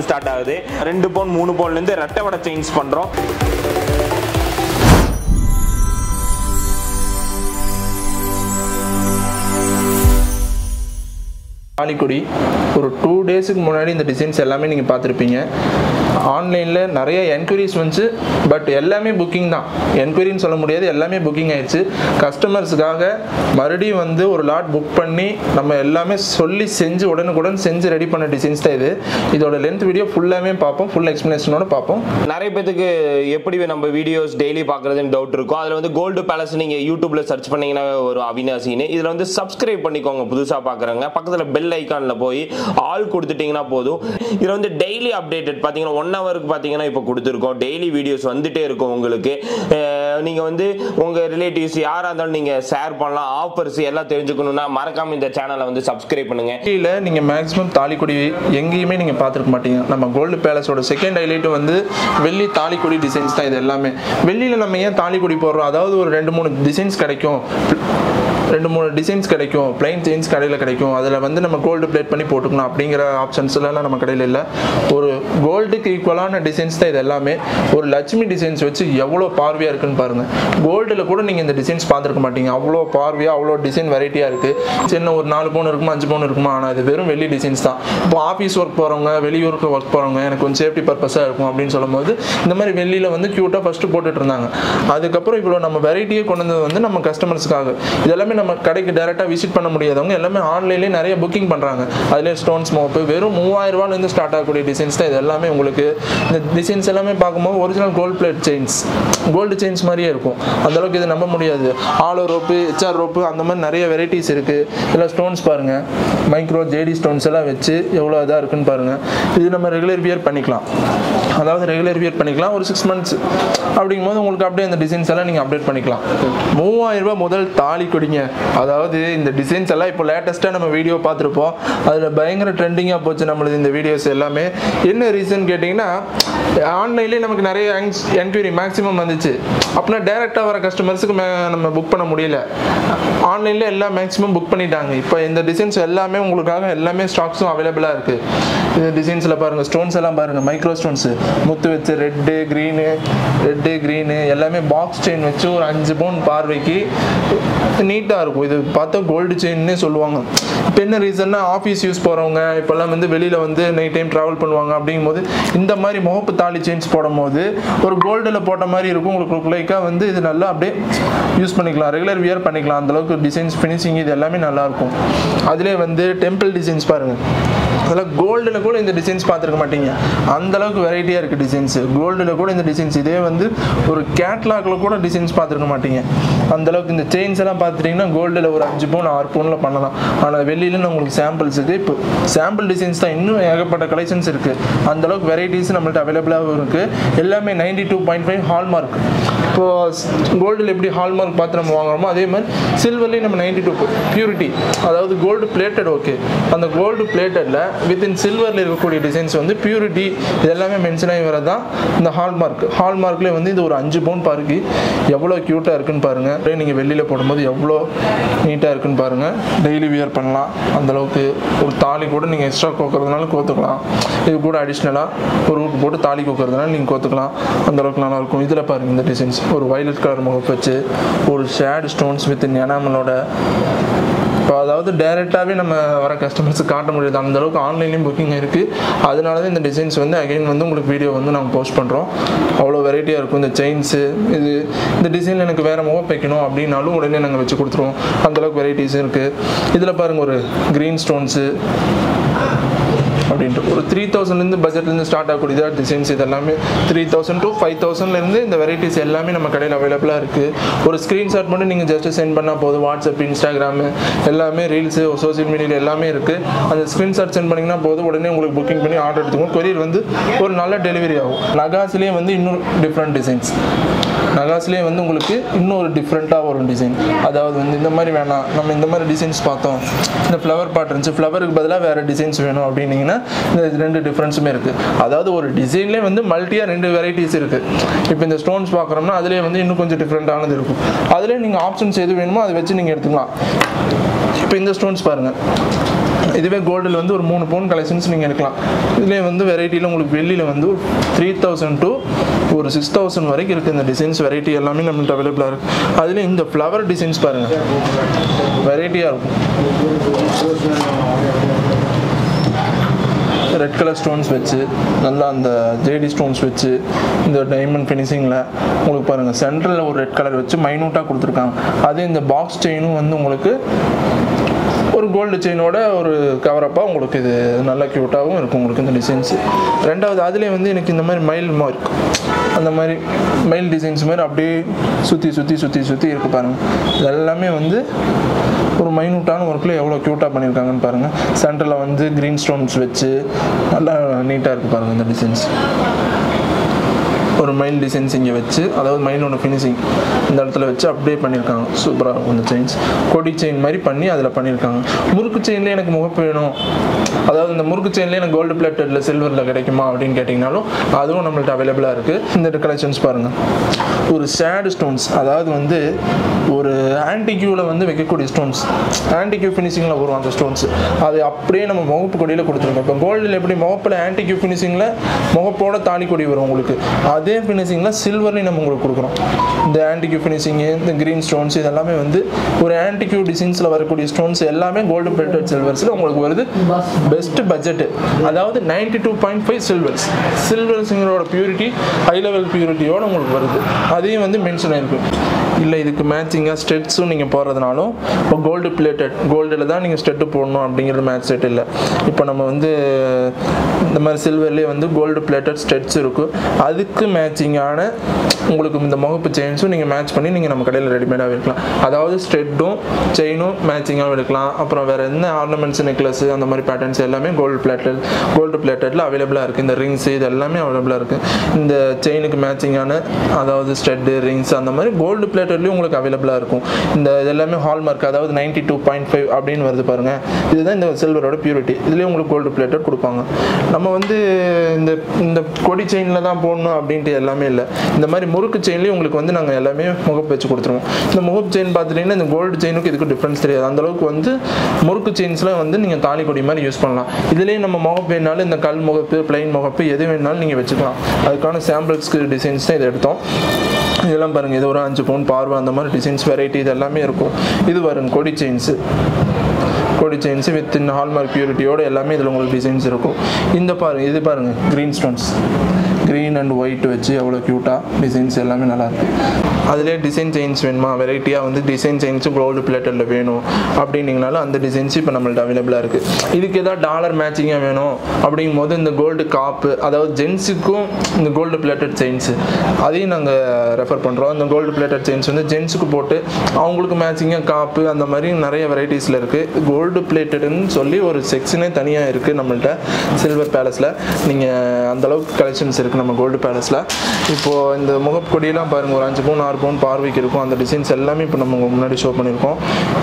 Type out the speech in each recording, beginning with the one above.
கிராம்ல start ஆகுது. ரெண்டு பவுன் மூணு பவுன்லேருந்து ரெட்டை வடை சேஞ்ச் பண்ணுறோம் காலிக்குடி. ஒரு டூ டேஸுக்கு முன்னாடி இந்த டிசைன்ஸ் எல்லாமே நீங்கள் பார்த்துருப்பீங்க. ஆன்லைனில் நிறைய என்கொயரிஸ் வந்துச்சு பட் எல்லாமே புக்கிங் தான். என்கொயரின்னு சொல்ல முடியாது எல்லாமே புக்கிங் ஆயிடுச்சு. கஸ்டமர்ஸுக்காக மறுபடியும் வந்து ஒரு லாட் புக் பண்ணி நம்ம எல்லாமே சொல்லி செஞ்சு உடனுக்குடன் செஞ்சு ரெடி பண்ண டிசைன்ஸ் தான் இது. இதோட லென்த் வீடியோ ஃபுல்லாமே பார்ப்போம் ஃபுல் எக்ஸ்ப்ளனேஷனோட பார்ப்போம். நிறைய பேத்துக்கு எப்படி நம்ம வீடியோஸ் டெய்லி பார்க்குறதுன்னு டவுட் இருக்கும் அதில் வந்து கோல்டு பேலஸ் நீங்கள் யூடியூப்பில் சர்ச் பண்ணிங்கன்னா ஒரு அவினாசின்னு. இதில் வந்து சப்ஸ்கிரைப் பண்ணிக்கோங்க புதுசாக பார்க்குறவங்க. பக்கத்தில் பெல் ஐக்கானில் போய் ஆல் கொடுத்துட்டிங்கன்னா போதும். இதில் வந்து டெய்லி அப்டேட்டட் பார்த்தீங்கன்னா ஒன் ஒன் ஹவருக்கு பார்த்தீங்கன்னா இப்போ கொடுத்துருக்கோம். டெய்லி வீடியோஸ் வந்துட்டே இருக்கும் உங்களுக்கு. நீங்கள் வந்து உங்கள் ரிலேட்டிவ்ஸ் யாராக இருந்தாலும் நீங்கள் ஷேர் பண்ணலாம். ஆஃபர்ஸ் எல்லாம் தெரிஞ்சுக்கணும்னா மறக்காமல் இந்த சேனலை வந்து சப்ஸ்கிரைப் பண்ணுங்க. இல்லை நீங்கள் மேக்ஸிமம் தாலிக்குடி எங்கேயுமே நீங்கள் பார்த்துருக்க மாட்டீங்க. நம்ம கோல்டு பேலஸோட செகண்ட் ஹைலைட் வந்து வெள்ளி தாலிக்குடி டிசைன்ஸ் தான் இது எல்லாமே. வெள்ளியில் நம்ம ஏன் தாலிக்குடி போடுறோம்? அதாவது ஒரு ரெண்டு மூணு டிசைன்ஸ் கிடைக்கும். ரெண்டு மூணு டிசைன்ஸ் கிடைக்கும். பிளைன் செயின்ஸ் கடையில் கிடைக்கும். அதில் வந்து நம்ம கோல்டு பிளேட் பண்ணி போட்டுக்கலாம் அப்படிங்கிற ஆப்ஷன்ஸ்லாம் நம்ம கடையில் இல்லை. ஒரு கோல்டுக்கு ஈக்குவலான டிசைன்ஸ் தான் இது எல்லாமே. ஒரு லட்சுமி டிசைன்ஸ் வச்சு எவ்வளோ பார்வையாக இருக்குன்னு பாருங்கள் கோல்டில் கூட நீங்கள் இந்த டிசைன்ஸ் பார்த்துருக்க மாட்டீங்க. அவ்வளோ பார்வையாக அவ்வளோ டிசைன் வெரைட்டியாக இருக்குது சின்ன ஒரு நாலு பவுன் இருக்குமா அஞ்சு பவுன் இருக்குமா ஆனால் இது வெறும் வெள்ளி டிசைன்ஸ் தான். இப்போ ஆஃபீஸ் ஒர்க் போகிறவங்க வெளியூருக்கு ஒர்க் போகிறவங்க எனக்கு கொஞ்சம் சேஃப்டி பர்பஸாக இருக்கும் அப்படின்னு சொல்லும்போது இந்த மாதிரி வெள்ளியில் வந்து க்யூட்டாக ஃபஸ்ட்டு போட்டுட்டு இருந்தாங்க. அதுக்கப்புறம் இவ்வளோ நம்ம வெரைட்டியே கொண்டு வந்தது வந்து நம்ம கஸ்டமர்ஸ்க்காக இதெல்லாமே நம்ம கடைக்கு டேரெக்டாக விசிட் பண்ண முடியாதவங்க எல்லாமே ஆன்லைன்லேயே நிறைய புக்கிங் பண்ணுறாங்க அதிலே ஸ்டோன்ஸ் மோப்பு வெறும் மூவாயிரம் ரூபாயிலேருந்து ஸ்டார்ட் ஆகக்கூடிய டிசைன்ஸ் தான் இது எல்லாமே உங்களுக்கு. இந்த டிசைன்ஸ் எல்லாமே பார்க்கும்போது original gold plate chains gold chains மாதிரியே இருக்கும். அந்தளவுக்கு இது நம்ப முடியாது. ஆலோ ரோப்பு ஹெச்ஆர் ரோப்பு அந்த மாதிரி நிறைய வெரைட்டிஸ் இருக்குது இதில் ஸ்டோன்ஸ் பாருங்கள் மைக்ரோ ஜேடி ஸ்டோன்ஸ் எல்லாம் வச்சு எவ்வளோ இதாக இருக்குன்னு பாருங்கள் இது நம்ம ரெகுலர் வியர் பண்ணிக்கலாம். அதாவது ரெகுலர் வியர் பண்ணிக்கலாம். ஒரு சிக்ஸ் மந்த்ஸ் அப்படிங்கும்போது உங்களுக்கு அப்படியே அந்த டிசைன்ஸ் எல்லாம் நீங்கள் அப்டேட் பண்ணிக்கலாம். மூவாயிரம் ரூபாய் முதல் தாலி கொடிங்க. அதாவது இந்த டிசைன்ஸ் எல்லாம் இப்போ லேட்டஸ்ட்டாக நம்ம வீடியோ பார்த்துருப்போம். அதில் பயங்கர ட்ரெண்டிங்காக போச்சு நம்மளது இந்த வீடியோஸ் எல்லாமே. என்ன ரீசன் கேட்டிங்கன்னா ஆன்லைன்லேயே நமக்கு நிறைய என்கொயரி மேக்ஸிமம் வந்துச்சு. அப்படின்னா டேரெக்டாக வர கஸ்டமர்ஸுக்கு நம்ம புக் பண்ண முடியல. ஆன்லைனில் எல்லாம் மேக்ஸிமம் புக் பண்ணிட்டாங்க. இப்போ இந்த டிசைன்ஸ் எல்லாமே உங்களுக்காக எல்லாமே ஸ்டாக்ஸும் அவைலபிளாக இருக்குது இந்த டிசைன்ஸில் பாருங்கள் ஸ்டோன்ஸ் எல்லாம் பாருங்கள் மைக்ரோ ஸ்டோன்ஸு முத்து வச்சு ரெட்டு க்ரீனு ரெட்டு க்ரீனு எல்லாமே பாக்ஸ் செயின் வச்சு ஒரு அஞ்சு பவுன் பார்வைக்கு நீட்டாக இருக்கும். இது பார்த்தா கோல்டு செயின்னே சொல்லுவாங்க. இப்போ என்ன ரீசன்னா ஆஃபீஸ் யூஸ் போகிறவங்க இப்போல்லாம் வந்து வெளியில் வந்து நைட் டைம் ட்ராவல் பண்ணுவாங்க அப்படிங்கும் போது இந்த மாதிரி முகப்பு தாலி செயின்ஸ் போடும்போது ஒரு கோல்டில் போட்ட மாதிரி இருக்கும். உங்களுக்கு லைக்காக வந்து இது நல்லா அப்படியே யூஸ் பண்ணிக்கலாம். ரெகுலர் வியர் பண்ணிக்கலாம். அந்தளவுக்கு டிசைன்ஸ் ஃபினிஷிங் இது எல்லாமே நல்லாயிருக்கும் அதிலே வந்து டெம்பிள் டிசைன்ஸ் பாருங்கள் அதெல்லாம் கோல்டில் கூட இந்த டிசைன்ஸ் பார்த்துருக்க மாட்டீங்க. அந்த அளவுக்கு வெரைட்டியாக இருக்குது டிசைன்ஸ் கோல்டில் கூட இந்த டிசைன்ஸ் இதே வந்து ஒரு கேட்லாகில் கூட டிசைன்ஸ் பார்த்துருக்க மாட்டீங்க. அந்தளவுக்கு இந்த செயின்ஸ் எல்லாம் பார்த்துட்டிங்கன்னா கோல்டில் ஒரு அஞ்சு பவுன் ஆறு பவுனில் பண்ணலாம். ஆனால் வெளியில உங்களுக்கு சாம்பிள்ஸ் இருக்குது இப்போ சாம்பிள் டிசைன்ஸ் தான் இன்னும் ஏகப்பட்ட கலெக்ஷன்ஸ் இருக்குது அந்தளவுக்கு வெரைட்டிஸ் நம்மள்ட்ட அவைலபிளாகவும் இருக்குது எல்லாமே ninety two point five hallmark இப்போது கோல்டில் எப்படி ஹால்மார்க் பார்த்து நம்ம வாங்குறோமோ அதே மாதிரி சில்வர்லேயும் நம்ம நைன்டி டூ பியூரிட்டி அதாவது கோல்டு பிளேட்டட் ஓகே அந்த கோல்டு பிளேட்டடில் வித்தின் சில்வரில் இருக்கக்கூடிய டிசைன்ஸ் வந்து பியூரிட்டி இது எல்லாமே மென்ஷன் ஆகி வரது தான் இந்த ஹால்மார்க் ஹால்மார்க்லேயே வந்து இது ஒரு அஞ்சு பவுன் பாருக்கு எவ்வளோ க்யூட்டாக இருக்குன்னு பாருங்கள் அப்படியே நீங்கள் வெளியில் போடும்போது எவ்வளோ நீட்டாக இருக்குன்னு பாருங்கள் டெய்லி வியர் பண்ணலாம். அந்தளவுக்கு ஒரு தாலி கூட நீங்கள் எக்ஸ்ட்ரா கோக்கிறதுனால கோத்துக்கலாம். இது கூட அடிஷ்னலாக ஒரு ரூட் போட்டு தாலி கோக்கிறதுனால நீங்கள் கோத்துக்கலாம். அந்தளவுக்கு நல்லாயிருக்கும் இதில் பாருங்கள் இந்த டிசைன்ஸ் ஒரு வயலட் கலர் முகப்பு வச்சு ஒரு ஷேட் ஸ்டோன்ஸ் வித் எனாமலோட இப்போ அதாவது டேரெக்டாகவே நம்ம வர கஸ்டமர்ஸுக்கு காட்ட முடியாது. அந்த அளவுக்கு ஆன்லைன்லேயும் புக்கிங் இருக்குது அதனால தான் இந்த டிசைன்ஸ் வந்து அகைன் வந்து உங்களுக்கு வீடியோ வந்து நாங்கள் போஸ்ட் பண்ணுறோம் அவ்வளோ வெரைட்டியாக இருக்கும். இந்த செயின்ஸு இது இந்த டிசைனில் எனக்கு வேறு முகம் வைக்கணும் அப்படின்னாலும் உடனே நாங்கள் வச்சு கொடுத்துருவோம். அந்தளவுக்கு வெரைட்டிஸும் இருக்குது இதில் பாருங்கள் ஒரு க்ரீன் ஸ்டோன்ஸு அப்படின்ட்டு. ஒரு த்ரீ தௌசண்ட்லேருந்து பட்ஜெட்லேருந்து ஸ்டார்ட் ஆகக்கூடிய டிசைன்ஸ் இது எல்லாமே த்ரீ தௌசண்ட் டு ஃபைவ் தௌசண்ட்லேருந்து இந்த வெரைட்டிஸ் எல்லாமே நம்ம கடையில் அவைலபிளாக இருக்குது ஒரு ஸ்க்ரீன்ஷாட் மட்டும் நீங்கள் ஜஸ்ட் சென்ட் பண்ணால் போதும். வாட்ஸ்அப் இன்ஸ்டாகிராமு எல்லாமே ரீல்ஸு சோஷியல் மீடியாவில் எல்லாமே இருக்குது அந்த ஸ்க்ரீன்ஷாட் சென்ட் பண்ணிங்கன்னா போதும். உடனே உங்களுக்கு புக்கிங் பண்ணி ஆர்டர் எடுத்துக்கணும். கொரியர் வந்து ஒரு நல்ல டெலிவரி ஆகும். நகாஸ்லேயே வந்து இன்னும் டிஃப்ரெண்ட் டிசைன்ஸ் நகாஸ்லேயே வந்து உங்களுக்கு இன்னொரு டிஃப்ரெண்ட்டாக வரும் டிசைன் அதாவது வந்து இந்த மாதிரி வேணாம். நம்ம இந்த மாதிரி டிசைன்ஸ் பார்த்தோம். இந்த ஃப்ளவர் பாட் இருந்துச்சு. ஃப்ளவருக்கு பதிலாக வேறு டிசைன்ஸ் வேணும் அப்படின்னீங்கன்னா இந்த ரெண்டு டிஃப்ரென்ஸுமே இருக்குது அதாவது ஒரு டிசைன்லேயே வந்து மல்டியாக ரெண்டு வெரைட்டிஸ் இருக்குது இப்போ இந்த ஸ்டோன்ஸ் பார்க்குறோம்னா அதுலேயே வந்து இன்னும் கொஞ்சம் டிஃப்ரெண்ட்டானது இருக்கும். அதிலே நீங்கள் ஆப்ஷன்ஸ் எது வேணுமோ அதை வச்சு நீங்கள் எடுத்துக்கலாம். இப்போ இந்த ஸ்டோன்ஸ் பாருங்கள் இதுவே கோல்டில் வந்து ஒரு மூணு பவுன் கலெக்ஷன்ஸ் நீங்கள் எடுக்கலாம். இதுலேயே வந்து வெரைட்டியில் உங்களுக்கு வெள்ளியில் வந்து ஒரு த்ரீ தௌசண்ட் டு ஒரு சிக்ஸ் தௌசண்ட் வரைக்கும் இருக்குது இந்த டிசைன்ஸ் வெரைட்டி எல்லாமே நம்மள்ட்ட அவைலபிளாக இருக்குது அதுலேயும் இந்த ஃப்ளவர் டிசைன்ஸ் பாருங்கள் வெரைட்டியாக இருக்கும். ரெட் கலர் ஸ்டோன்ஸ் வச்சு நல்லா அந்த ஜேடி ஸ்டோன்ஸ் வச்சு இந்த டைமண்ட் ஃபினிஷிங்கில் உங்களுக்கு பாருங்கள் சென்டரில் ஒரு ரெட் கலர் வச்சு மைனூட்டாக கொடுத்துருக்காங்க. அதே இந்த பாக்ஸ் செயினும் வந்து உங்களுக்கு ஒரு கோல்டு செயினோட ஒரு கவரப்பாக உங்களுக்கு இது நல்லா க்யூட்டாகவும் இருக்கும். உங்களுக்கு இந்த டிசைன்ஸு ரெண்டாவது அதுலேயே வந்து எனக்கு இந்த மாதிரி மயில் மார்க் அந்த மாதிரி மயில் டிசைன்ஸ் மாதிரி அப்படியே சுற்றி சுற்றி சுற்றி சுற்றி இருக்குது பாருங்கள் இதெல்லாமே வந்து ஒரு மைனூட்டான ஒர்க்கில் எவ்வளோ க்யூட்டாக பண்ணியிருக்காங்கன்னு பாருங்கள் சென்டரில் வந்து க்ரீன் ஸ்டோன்ஸ் வச்சு நல்லா நீட்டாக இருக்குது பாருங்கள் இந்த டிசைன்ஸ் ஒரு மைல் டிசைன்ஸ் இங்கே வச்சு அதாவது மைலோட ஃபினிஷிங் இந்த இடத்துல வச்சு அப்படியே பண்ணியிருக்காங்க. சூப்பராக இருக்கும் இந்த செயின்ஸ் கொடி செயின் மாதிரி பண்ணி அதில் பண்ணியிருக்காங்க. முறுக்கு செயின்லேயே எனக்கு முகப்பு வேணும். அதாவது இந்த முறுக்கு செயின்லேயே எனக்கு கோல்டு பிளேட்டடில் சில்வரில் கிடைக்குமா அப்படின்னு கேட்டிங்கனாலும் அதுவும் நம்மள்ட்ட அவைலபிளாக இருக்குது இந்த கலெக்ஷன்ஸ் பாருங்கள் ஒரு சேடு ஸ்டோன்ஸ் அதாவது வந்து ஒரு ஆன்டிக்யூவில் வந்து வைக்கக்கூடிய ஸ்டோன்ஸ் ஆன்டிக்யூ ஃபினிஷிங்கில் வரும் அந்த ஸ்டோன்ஸ் அது அப்படியே நம்ம முகப்பு கொடியில் கொடுத்துருக்கோம் இப்போ கோல்டில் எப்படி முகப்பில் ஆன்டிக்யூ ஃபினிஷிங்கில் முகப்போட தாலி கொடி வரும் உங்களுக்கு. அது ஃபினிஷிங்கில் சில்வர்லையும் நம்ம உங்களுக்கு கொடுக்குறோம். இந்த ஆன்டிக்யூ ஃபினிஷிங்கு இந்த க்ரீன் ஸ்டோன்ஸ் இதெல்லாமே வந்து ஒரு ஆன்டிக்யூ டிசைன்ஸில் வரக்கூடிய ஸ்டோன்ஸ் எல்லாமே கோல்டு பிளேட்டட் சில்வர்ஸில் உங்களுக்கு வருது. பெஸ்ட் பட்ஜெட்டு அதாவது ninety two point five silvers சில்வர்ஸுங்களோட purity high level பியூரிட்டியோட உங்களுக்கு வருது. அதையும் வந்து மென்ஷன் ஆயிருக்கு. இல்லை இதுக்கு மேட்சிங்காக ஸ்டெட்ஸும் நீங்கள் போடுறதுனாலும் இப்போ கோல்டு பிளேட்டட் கோல்டில் தான் நீங்கள் ஸ்டெட்டு போடணும் அப்படிங்கிறது மேட்ச் செட் இல்லை. இப்போ நம்ம வந்து இந்த மாதிரி சில்வர்லேயே வந்து கோல்டு பிளேட்டட் ஸ்டெட்ஸ் இருக்கும் அதுக்கு மேட்சிங்கான உங்களுக்கு இந்த முகப்பு செயின்ஸும் நீங்கள் மேட்ச் பண்ணி நீங்கள் நம்ம கடையில் ரெடிமேடாக இருக்கலாம் அதாவது ஸ்டெட்டும் செயினும் மேட்சிங்காகவும் எடுக்கலாம். அப்புறம் வேறு என்ன ஆர்னமெண்ட்ஸ் நெக்லஸ் அந்த மாதிரி பேட்டர்ன்ஸ் எல்லாமே கோல்டு பிளேட்டட் கோல்டு பிளேட்டடில் அவைலபிளாக இருக்குது இந்த ரிங்ஸ் இது எல்லாமே அவைலபிளாக இருக்குது இந்த செயினுக்கு மேட்சிங்கான அதாவது ஸ்டெட்டு ரிங்ஸ் அந்த மாதிரி கோல்டு பிளேட் பிளேட்டட்லேயும் உங்களுக்கு அவைலபிளாக இருக்கும். இந்த இது எல்லாமே ஹால்மார்க் அதாவது நைன்டி டூ பாயிண்ட் ஃபைவ் அப்படின்னு வருது பாருங்கள் இதுதான் இந்த சில்வரோட பியூரிட்டி இதுலேயும் உங்களுக்கு கோல்டு பிளேட்டட் கொடுப்பாங்க. நம்ம வந்து இந்த இந்த கொடி செயினில் தான் போடணும் அப்படின்ட்டு எல்லாமே இல்லை. இந்த மாதிரி முறுக்கு செயின்லேயும் உங்களுக்கு வந்து நாங்கள் எல்லாமே முகப்பு வச்சு கொடுத்துருவோம். இந்த முகப்பு செயின் பார்த்துட்டிங்கன்னா இந்த கோல்டு செயினுக்கு இதுக்கு டிஃப்ரென்ஸ் தெரியாது. அந்தளவுக்கு வந்து முறுக்கு செயின்ஸில் வந்து நீங்கள் தாலி கொடி மாதிரி யூஸ் பண்ணலாம். இதுலேயும் நம்ம முகப்பு வேணாலும் இந்த கல் முகப்பு பிளைன் முகப்பு எது வேணாலும் நீங்கள் வச்சுக்கலாம். அதுக்கான சாம்பிள்ஸ்க்கு டிசைன்ஸ் தான் இதை எடுத்தோம். இதெல்லாம் பாருங்கள் இது ஒரு அஞ்சு பவுன் பார்வை அந்த மாதிரி டிசைன்ஸ் வெரைட்டி இது எல்லாமே இருக்கும். இது வரும் கொடி செயின்ஸு கொடி செயின்ஸ் வித் இன் ஹால்மார்க் பியூரிட்டியோட எல்லாமே இதில் உங்களுக்கு டிசைன்ஸ் இருக்கும். இந்த பாருங்க இது பாருங்க green stones green and white வச்சு அவ்வளோ க்யூட்டாக டிசைன்ஸ் எல்லாமே நல்லாயிருக்கு அதிலே டிசைன் செயின்ஸ் வேணுமா? வெரைட்டியாக வந்து டிசைன் செயின்ஸும் கோல்டு பிளேட்டரில் வேணும் அப்படின்னீங்கனாலும் அந்த டிசைன்ஸ் இப்போ நம்மள்ட்ட அவைலபிளாக இருக்குது இதுக்கு ஏதாவது டாலர் மேட்சிங்காக வேணும் அப்படிங்கும் போது இந்த கோல்டு காப்பு அதாவது ஜென்ஸுக்கும் இந்த கோல்டு பிளேட்டட் செயின்ஸு அதையும் நாங்கள் ரெஃபர் பண்ணுறோம் இந்த கோல்டு பிளேட்டட் செயின்ஸ் வந்து ஜென்ஸுக்கு போட்டு அவங்களுக்கு மேட்சிங்காக காப்பு அந்த மாதிரி நிறைய வெரைட்டிஸில் இருக்குது கோல்டு பிளேட்டட்னு சொல்லி ஒரு செக்ஷனே தனியாக இருக்குது நம்மள்ட்ட. சில்வர் பேலஸில் நீங்கள் அந்தளவுக்கு கலெக்ஷன்ஸ் இருக்குது நம்ம கோல்டு பேலஸில் இப்போது இந்த முகப்பொடியெல்லாம் பாருங்கள் ஒரு அஞ்சு பவுன் ஆறு பவுன் பார்வைக்கு இருக்கும். அந்த டிசைன்ஸ் எல்லாமே இப்போ நம்ம முன்னாடி ஷோ பண்ணியிருக்கோம்.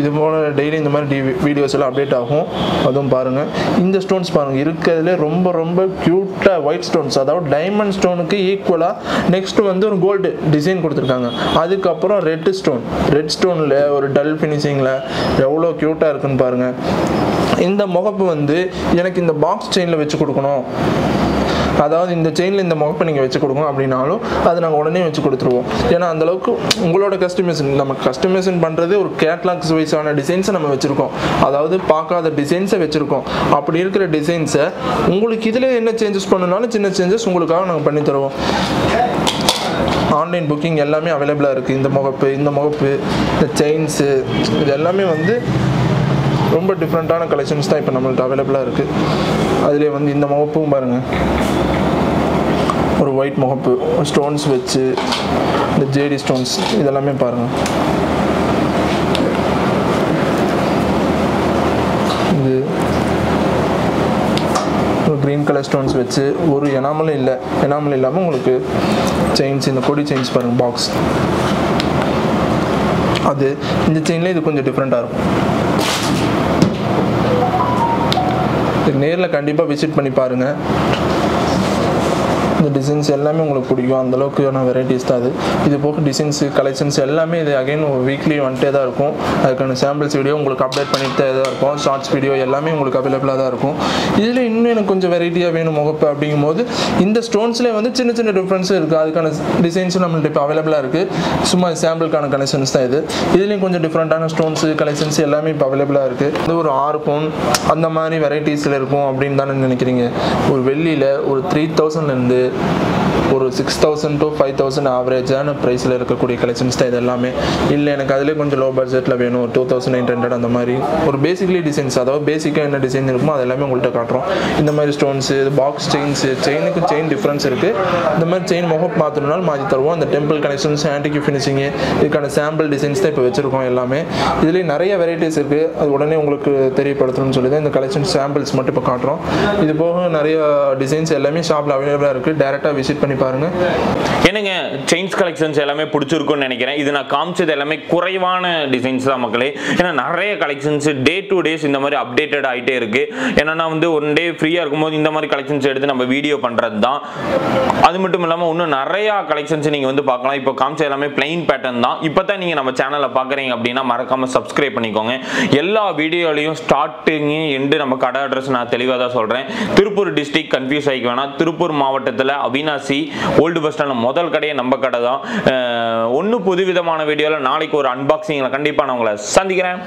இது போல் டெய்லி இந்த மாதிரி டிவி வீடியோஸ் எல்லாம் அப்டேட் ஆகும். அதுவும் பாருங்கள் இந்த ஸ்டோன்ஸ் பாருங்கள் இருக்கிறதுலே ரொம்ப ரொம்ப க்யூட்டாக ஒயிட் ஸ்டோன்ஸ் அதாவது டைமண்ட் ஸ்டோனுக்கு ஈக்குவலாக நெக்ஸ்ட் வந்து ஒரு கோல்டு டிசைன் கொடுத்துருக்காங்க. அதுக்கப்புறம் ரெட் ஸ்டோன் ரெட் ஸ்டோனில் ஒரு டல் ஃபினிஷிங்கில் எவ்வளோ க்யூட்டாக இருக்குன்னு பாருங்கள் இந்த முகப்பு வந்து எனக்கு இந்த பாக்ஸ் செயினில் வச்சு கொடுக்கணும். அதாவது இந்த செயினில் இந்த முகப்பை நீங்கள் வச்சு கொடுங்க அப்படின்னாலும் அது நாங்கள் உடனே வச்சு கொடுத்துருவோம். ஏன்னா அந்தளவுக்கு உங்களோட கஸ்டமைசேஷன் நம்ம கஸ்டமைசேஷன் பண்ணுறது ஒரு கேட்லாக்ஸ் வைஸான டிசைன்ஸை நம்ம வச்சுருக்கோம். அதாவது பார்க்காத டிசைன்ஸை வச்சுருக்கோம். அப்படி இருக்கிற டிசைன்ஸை உங்களுக்கு இதில் என்ன சேஞ்சஸ் பண்ணணும்னாலும் சின்ன சேஞ்சஸ் உங்களுக்காக நாங்கள் பண்ணி தருவோம். ஆன்லைன் புக்கிங் எல்லாமே அவைலபிளாக இருக்குது இந்த முகப்பு இந்த முகப்பு இந்த செயின்ஸு இது எல்லாமே வந்து ரொம்ப டிஃப்ரெண்ட்டான கலெக்ஷன்ஸ் தான் இப்போ நம்மள்ட்ட அவைலபிளாக இருக்குது அதிலே வந்து இந்த முகப்பும் பாருங்கள் ஒரு ஒயிட் முகப்பு ஸ்டோன்ஸ் வச்சு இந்த ஜேடி ஸ்டோன்ஸ் இதெல்லாமே பாருங்கள் இது ஒரு க்ரீன் கலர் ஸ்டோன்ஸ் வச்சு ஒரு எனாமலும் இல்லை எனாமல் இல்லாமல் உங்களுக்கு செயின்ஸ் இந்த கொடி செயின்ஸ் பாருங்கள் பாக்ஸ் அது இந்த செயின்லேயே இது கொஞ்சம் டிஃப்ரெண்ட்டாக இருக்கும். நேரில் கண்டிப்பாக விசிட் பண்ணி பாருங்கள் இந்த டிசைன்ஸ் எல்லாமே உங்களுக்கு பிடிக்கும். அந்தளவுக்கான வெரைட்டிஸ் தான் அது. இது போக டிசைன்ஸ் கலெக்ஷன்ஸ் எல்லாமே இது அகைன் வீக்லி வந்துட்டே தான் இருக்கும். அதுக்கான சாம்பிள்ஸ் வீடியோ உங்களுக்கு அப்டேட் பண்ணிட்டு தான் இருக்கும். ஷார்ட்ஸ் வீடியோ எல்லாமே உங்களுக்கு அவைலபிளாக தான் இருக்கும். இதில் இன்னும் எனக்கு கொஞ்சம் வெரைட்டியாக வேணும் முகப்பு அப்படிங்கும்போது இந்த ஸ்டோன்ஸ்லேயே வந்து சின்ன சின்ன டிஃப்ரென்ஸும் இருக்குது அதுக்கான டிசைன்ஸும் நம்மள்ட்ட இப்போ அவைலபிளாக இருக்குது சும்மா சாம்பிளுக்கான கலெக்ஷன்ஸ் தான் இது. இதுலேயும் கொஞ்சம் டிஃப்ரெண்ட்டான ஸ்டோன்ஸு கலெக்ஷன்ஸ் எல்லாமே இப்போ அவைலபிளாக இருக்குது இது ஒரு ஆறு பவுன் அந்த மாதிரி வெரைட்டிஸில் இருக்கும் அப்படின்னு தானே நினைக்கிறீங்க. ஒரு வெள்ளியில் ஒரு த்ரீ தௌசண்ட்லேருந்து it. ஒரு six thousand to five thousand ஆவரேஜான ப்ரைஸில் இருக்கக்கூடிய கலெக்ஷன்ஸ் தான் இது எல்லாமே இல்லை எனக்கு அதிலே கொஞ்சம் லோ பட்ஜெட்டில் வேணும் டூ தௌசண்ட் எயிட் ஹண்ட்ரட் அந்த மாதிரி. ஒரு பேசிக்லி டிசைன்ஸ் அதாவது பேசிக்காக என்ன டிசைன் இருக்குமோ அது எல்லாமே உங்கள்கிட்ட காட்டுறோம். இந்த மாதிரி ஸ்டோன்ஸு பாக்ஸ் செயின்ஸு செயினுக்கு செயின் டிஃப்ரென்ஸ் இருக்குது இந்த மாதிரி செயின் முகம் பார்த்துனாலும் மாற்றி தருவோம். அந்த டெம்பிள் கனெக்ஷன்ஸ் ஆன்டிக் ஃபினிஷிங்கு இதுக்கான சாம்பிள் டிசைன்ஸ் தான் இப்போ வச்சுருக்கோம் எல்லாமே. இதுலேயே நிறைய வெரைட்டிஸ் இருக்குது அது உடனே உங்களுக்கு தெரியப்படுத்தணும்னு சொல்லி தான் இந்த கலெக்ஷன் சாம்பிள்ஸ் மட்டும் இப்போ காட்டுறோம். இது போக நிறைய டிசைன்ஸ் எல்லாமே ஷாப்பில் அவைலபிளாக இருக்குது டேரெக்டாக விசிட் பண்ணி பாருங்கள் என்னங்க செயின்ஸ் கலெக்ஷன்ஸ் எல்லாமே பிடிச்சிருக்கும்னு நினைக்கிறேன். இது நான் காமிச்சது எல்லாமே குறைவான டிசைன்ஸ் தான் மக்களே. ஏன்னா நிறைய கலெக்ஷன்ஸ் டே டு டேஸ் இந்த மாதிரி அப்டேட்டட் ஆகிட்டே இருக்கு. ஏன்னா வந்து ஒன் டே ஃப்ரீயாக இருக்கும்போது இந்த மாதிரி கலெக்ஷன்ஸ் எடுத்து நம்ம வீடியோ பண்ணுறது தான் அது மட்டும் இல்லாமல் இன்னும் நிறையா கலெக்ஷன்ஸ் நீங்கள் வந்து பார்க்கலாம். இப்போ காமிச்ச எல்லாமே பிளைன் பேட்டர்ன் தான். இப்போ தான் நீங்கள் நம்ம சேனலில் பார்க்குறீங்க அப்படின்னா மறக்காமல் சப்ஸ்கிரைப் பண்ணிக்கோங்க. எல்லா வீடியோலையும் ஸ்டார்டிங்கு எண்டு நம்ம கடை அட்ரஸ் நான் தெளிவாக தான் சொல்கிறேன் திருப்பூர் டிஸ்ட்ரிக்ட் கன்ஃபியூஸ் ஆகிக்க வேணாம். திருப்பூர் மாவட்டத்தில் அவினாசி ஓல்டு பஸ் ஸ்டாண்ட் முதல் கடையை நம்ம கடை தான் ஒன்று புதுவிதமான வீடியோவில் நாளைக்கு ஒரு அன்பாக்சிங்கில் கண்டிப்பாக நான் உங்களை சந்திக்கிறேன்.